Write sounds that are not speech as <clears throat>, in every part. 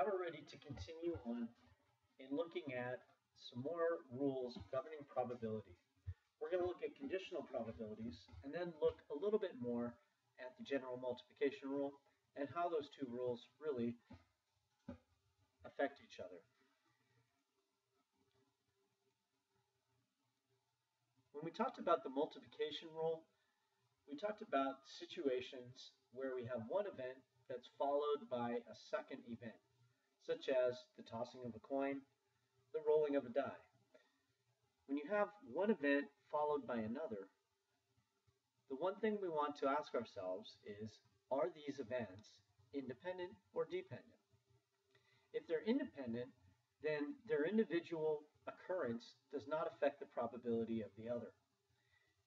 now we're ready to continue on in looking at some more rules governing probability. We're going to look at conditional probabilities and then look a little bit more at the general multiplication rule and how those two rules really affect each other. When we talked about the multiplication rule, we talked about situations where we have one event that's followed by a second event, such as the tossing of a coin, the rolling of a die. When you have one event followed by another, the one thing we want to ask ourselves is, are these events independent or dependent? If they're independent, then their individual occurrence does not affect the probability of the other.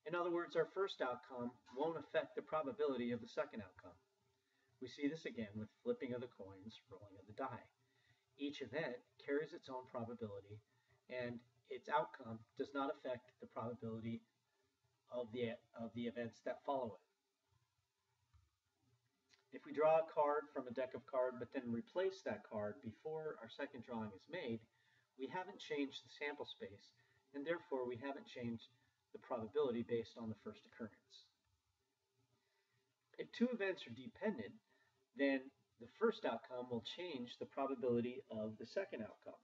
In other words, our first outcome won't affect the probability of the second outcome. We see this again with flipping of the coins, rolling of the die. Each event carries its own probability, and its outcome does not affect the probability of the, of the events that follow it. If we draw a card from a deck of cards, but then replace that card before our second drawing is made, we haven't changed the sample space, and therefore we haven't changed the probability based on the first occurrence. If two events are dependent, then the first outcome will change the probability of the second outcome.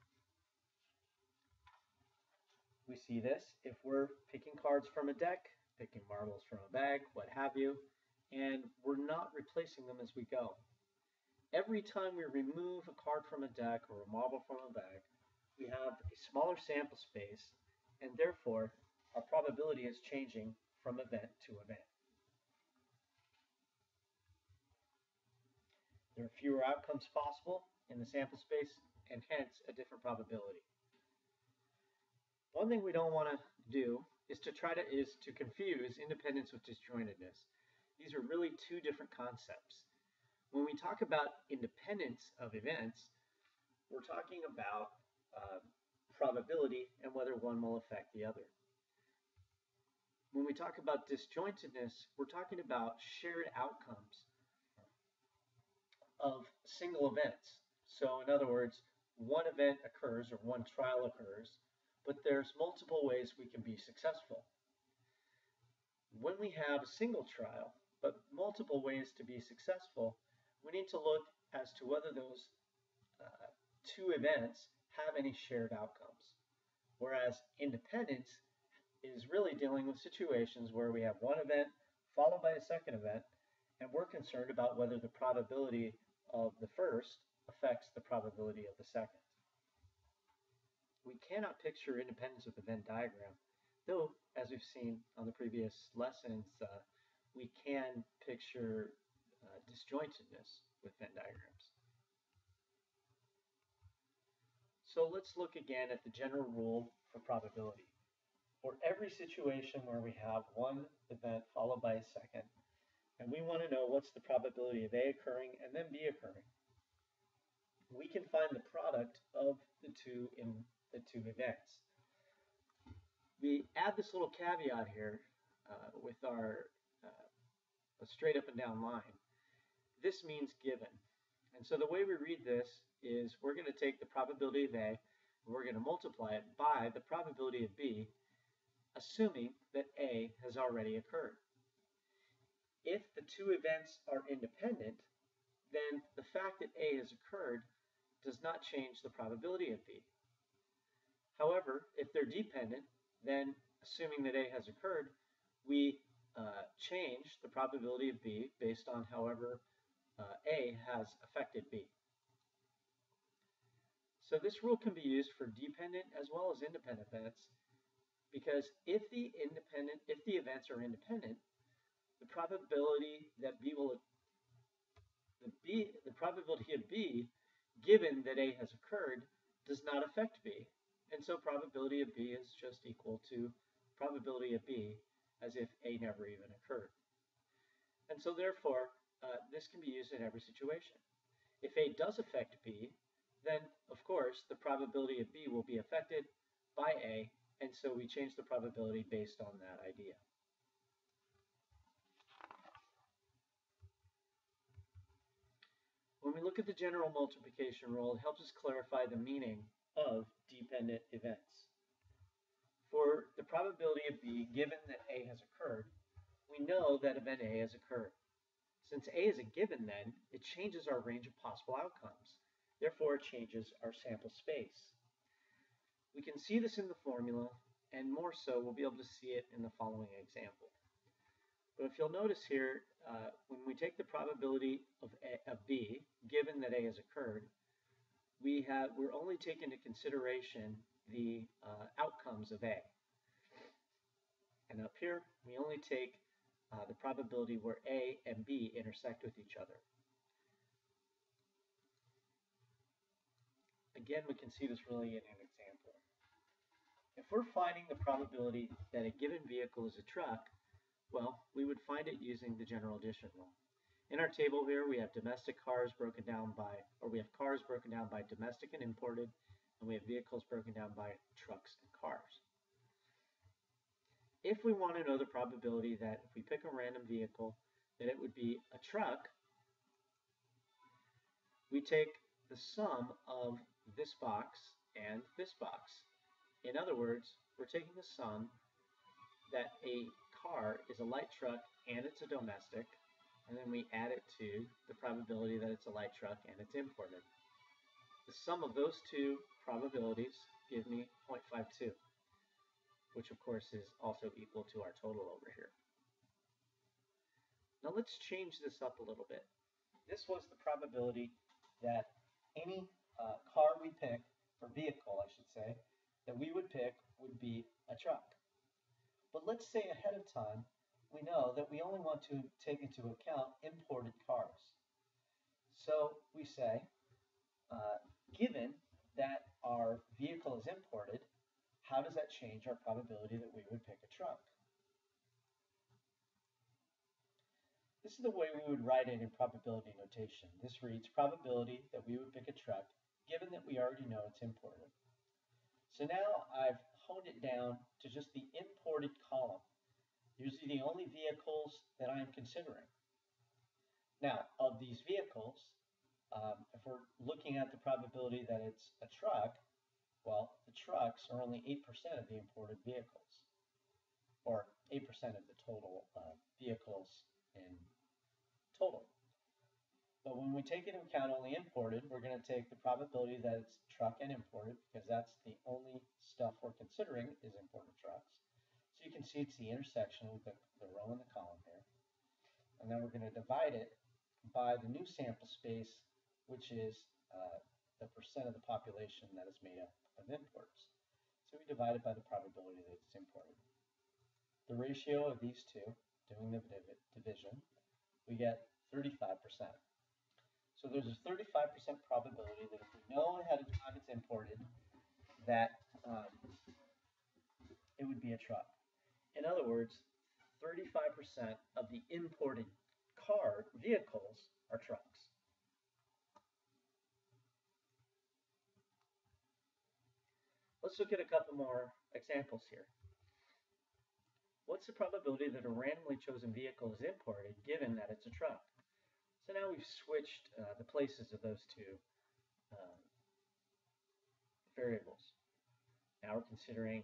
We see this if we're picking cards from a deck, picking marbles from a bag, what have you, and we're not replacing them as we go. Every time we remove a card from a deck or a marble from a bag, we have a smaller sample space, and therefore our probability is changing from event to event. There are fewer outcomes possible in the sample space and hence a different probability. One thing we don't want to do is to try to is to confuse independence with disjointedness. These are really two different concepts. When we talk about independence of events, we're talking about uh, probability and whether one will affect the other. When we talk about disjointedness, we're talking about shared outcomes of single events. So in other words, one event occurs or one trial occurs, but there's multiple ways we can be successful. When we have a single trial, but multiple ways to be successful, we need to look as to whether those uh, two events have any shared outcomes. Whereas independence is really dealing with situations where we have one event followed by a second event, and we're concerned about whether the probability of the first affects the probability of the second. We cannot picture independence with a Venn diagram, though, as we've seen on the previous lessons, uh, we can picture uh, disjointedness with Venn diagrams. So let's look again at the general rule for probability. For every situation where we have one event followed by a second, and we want to know what's the probability of A occurring and then B occurring, we can find the product of the two in the two events. We add this little caveat here uh, with our uh, straight up and down line. This means given. And so the way we read this is we're going to take the probability of A, and we're going to multiply it by the probability of B, assuming that A has already occurred. If the two events are independent, then the fact that A has occurred does not change the probability of B. However, if they're dependent, then assuming that A has occurred, we uh, change the probability of B based on however uh, A has affected B. So this rule can be used for dependent as well as independent events because if the independent, if the events are independent, the probability that B will, the B, the probability of B, given that A has occurred, does not affect B. And so probability of B is just equal to probability of B as if A never even occurred. And so therefore, uh, this can be used in every situation. If A does affect B, then of course the probability of B will be affected by A, and so we change the probability based on that idea. When we look at the general multiplication rule, it helps us clarify the meaning of dependent events. For the probability of B, given that A has occurred, we know that event A has occurred. Since A is a given then, it changes our range of possible outcomes. Therefore, it changes our sample space. We can see this in the formula, and more so, we'll be able to see it in the following example. But if you'll notice here, uh, when we take the probability of, A, of B, given that A has occurred, we have, we're only taking into consideration the uh, outcomes of A. And up here, we only take uh, the probability where A and B intersect with each other. Again, we can see this really in an example. If we're finding the probability that a given vehicle is a truck, well, we would find it using the general addition rule. In our table here, we have domestic cars broken down by, or we have cars broken down by domestic and imported, and we have vehicles broken down by trucks and cars. If we want to know the probability that if we pick a random vehicle, that it would be a truck, we take the sum of this box and this box. In other words, we're taking the sum that a car is a light truck and it's a domestic, and then we add it to the probability that it's a light truck and it's imported. The sum of those two probabilities give me 0.52, which of course is also equal to our total over here. Now let's change this up a little bit. This was the probability that any uh, car we pick, or vehicle I should say, that we would pick would be a truck. But let's say ahead of time, we know that we only want to take into account imported cars. So we say, uh, given that our vehicle is imported, how does that change our probability that we would pick a truck? This is the way we would write it in probability notation. This reads probability that we would pick a truck given that we already know it's imported. So now I've it down to just the imported column. These are the only vehicles that I'm considering. Now, of these vehicles, um, if we're looking at the probability that it's a truck, well, the trucks are only 8% of the imported vehicles, or 8% of the total uh, vehicles in total. But when we take into account only imported, we're going to take the probability that it's truck and imported because that's the only stuff we're considering is imported trucks. So you can see it's the intersection of the, the row and the column here. And then we're going to divide it by the new sample space, which is uh, the percent of the population that is made up of imports. So we divide it by the probability that it's imported. The ratio of these two, doing the div division, we get 35%. So there's a 35% probability that if we know ahead of time it's imported, that um, it would be a truck. In other words, 35% of the imported car vehicles are trucks. Let's look at a couple more examples here. What's the probability that a randomly chosen vehicle is imported given that it's a truck? So now we've switched uh, the places of those two uh, variables. Now we're considering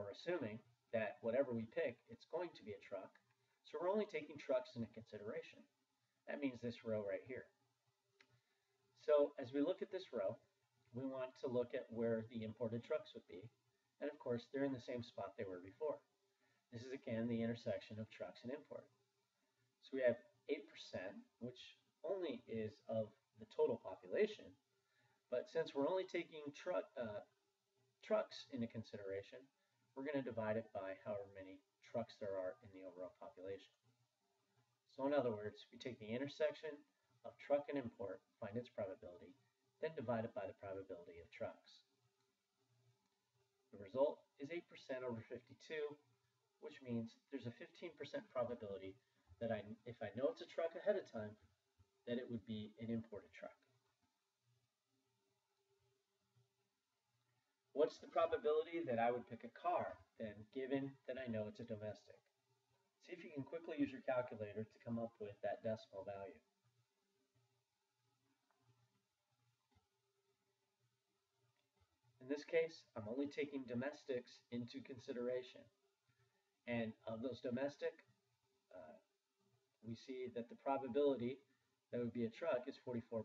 or assuming that whatever we pick, it's going to be a truck. So we're only taking trucks into consideration. That means this row right here. So as we look at this row, we want to look at where the imported trucks would be. And of course, they're in the same spot they were before. This is again the intersection of trucks and import. So we have 8%, which only is of the total population. But since we're only taking truck, uh, trucks into consideration, we're going to divide it by however many trucks there are in the overall population. So in other words, we take the intersection of truck and import, find its probability, then divide it by the probability of trucks. The result is 8% over 52, which means there's a 15% probability that I, if I know it's a truck ahead of time, that it would be an imported truck. What's the probability that I would pick a car then, given that I know it's a domestic? See if you can quickly use your calculator to come up with that decimal value. In this case, I'm only taking domestics into consideration. And of those domestic, we see that the probability that would be a truck is 44%.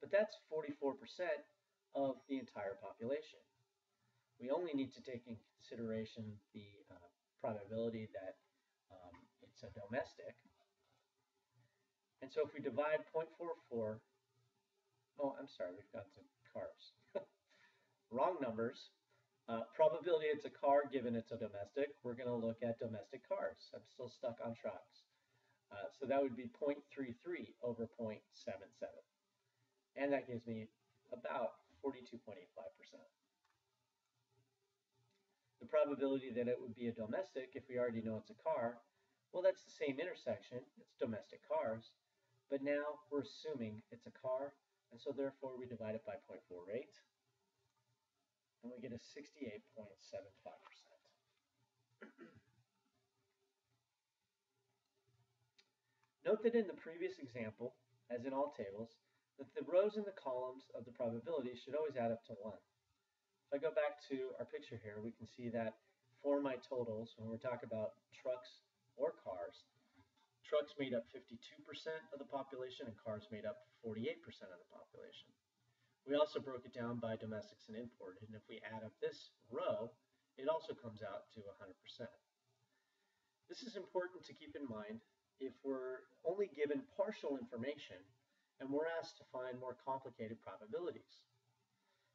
But that's 44% of the entire population. We only need to take in consideration the uh, probability that um, it's a domestic. And so if we divide 0.44, oh, I'm sorry, we've got some cars. <laughs> Wrong numbers. Uh, probability it's a car given it's a domestic, we're going to look at domestic cars. I'm still stuck on trucks. Uh, so that would be 0.33 over 0.77. And that gives me about 42.85%. The probability that it would be a domestic, if we already know it's a car, well, that's the same intersection. It's domestic cars. But now we're assuming it's a car, and so therefore we divide it by 0.48 and we get a 68.75%. <clears throat> Note that in the previous example, as in all tables, that the rows and the columns of the probability should always add up to 1. If I go back to our picture here, we can see that for my totals, when we're talking about trucks or cars, trucks made up 52% of the population and cars made up 48% of the population. We also broke it down by domestics and imported, and if we add up this row, it also comes out to 100%. This is important to keep in mind if we're only given partial information and we're asked to find more complicated probabilities.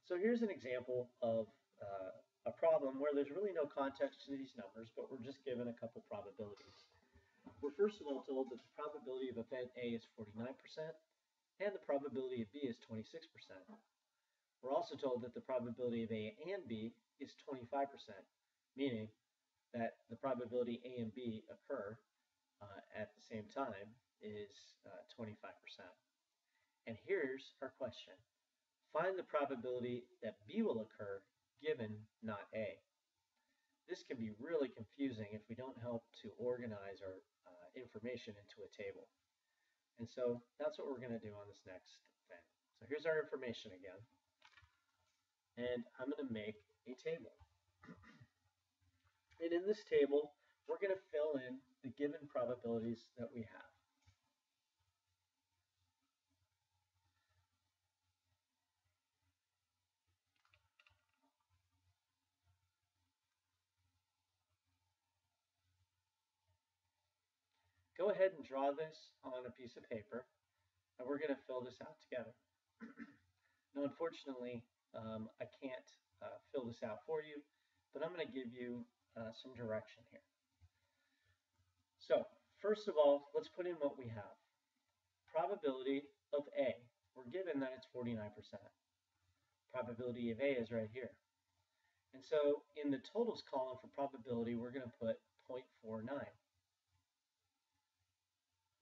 So here's an example of uh, a problem where there's really no context to these numbers, but we're just given a couple probabilities. We're first of all told that the probability of event A is 49%, and the probability of B is 26%. We're also told that the probability of A and B is 25%, meaning that the probability A and B occur uh, at the same time is uh, 25%. And here's our question. Find the probability that B will occur given not A. This can be really confusing if we don't help to organize our uh, information into a table. And so that's what we're going to do on this next thing. So here's our information again. And I'm going to make a table. <clears throat> And in this table, we're going to fill in the given probabilities that we have. Go ahead and draw this on a piece of paper, and we're going to fill this out together. <clears throat> now, unfortunately, um, I can't uh, fill this out for you, but I'm going to give you uh, some direction here. So, first of all, let's put in what we have. Probability of A. We're given that it's 49%. Probability of A is right here. And so in the totals column for probability, we're going to put 0.49.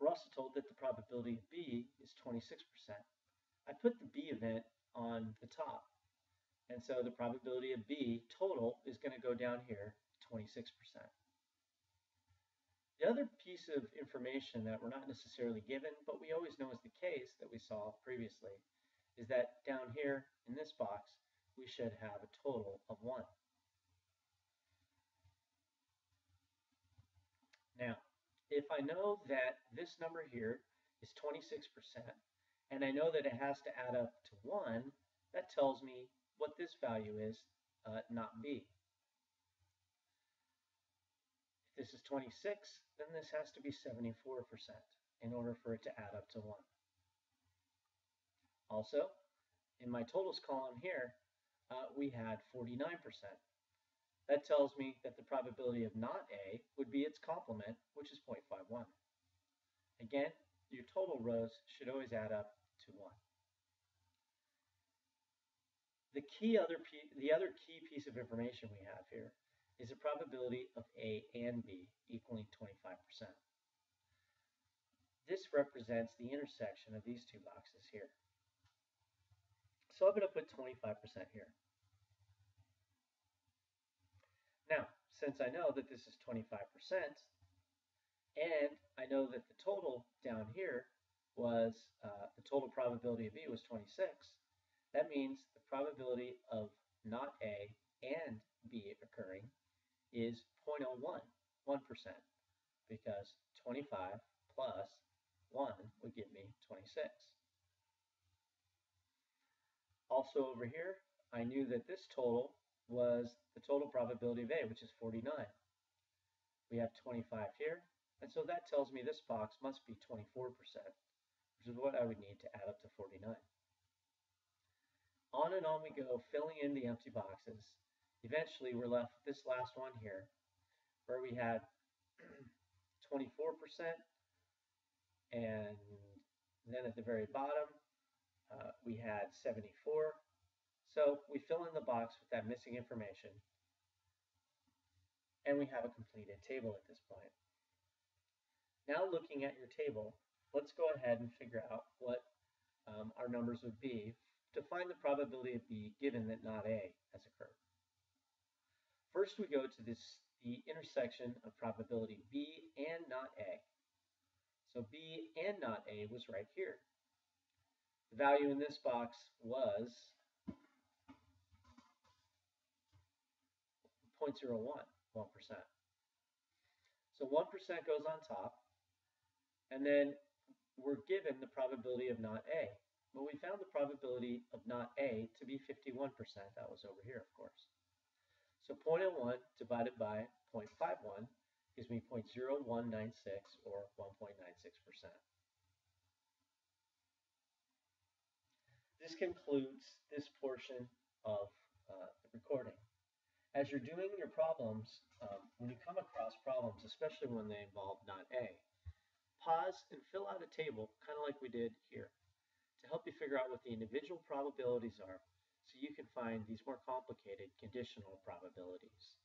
We're also told that the probability of B is 26%. I put the B event on the top. And so the probability of B total is going to go down here, 26%. The other piece of information that we're not necessarily given, but we always know is the case that we saw previously, is that down here in this box, we should have a total of 1. Now, if I know that this number here is 26%, and I know that it has to add up to 1, that tells me what this value is, uh, not B. If this is 26, then this has to be 74% in order for it to add up to 1. Also, in my totals column here, uh, we had 49%. That tells me that the probability of not A would be its complement, which is 0.51. Again, your total rows should always add up to 1. The key other the other key piece of information we have here is the probability of A and B equaling 25%. This represents the intersection of these two boxes here. So I'm going to put 25% here. Now, since I know that this is 25%, and I know that the total down here was, uh, the total probability of B was 26, that means the probability of not A and B occurring is 0.01, 1%, because 25 plus 1 would give me 26. Also over here, I knew that this total was the total probability of A, which is 49. We have 25 here, and so that tells me this box must be 24%, which is what I would need to add up to 49. On and on we go, filling in the empty boxes. Eventually, we're left with this last one here, where we had <clears throat> 24%, and then at the very bottom, uh, we had 74. So we fill in the box with that missing information, and we have a completed table at this point. Now looking at your table, let's go ahead and figure out what um, our numbers would be to find the probability of B given that not A has occurred. First we go to this the intersection of probability B and not A. So B and not A was right here. The value in this box was 0.01, 1%. So 1% goes on top, and then we're given the probability of not A. But we found the probability of not A to be 51%. That was over here, of course. So 0.01 divided by 0.51 gives me 0.0196 or 1.96%. This concludes this portion of uh, the recording. As you're doing your problems, um, when you come across problems, especially when they involve not A, pause and fill out a table, kind of like we did here, to help you figure out what the individual probabilities are you can find these more complicated conditional probabilities.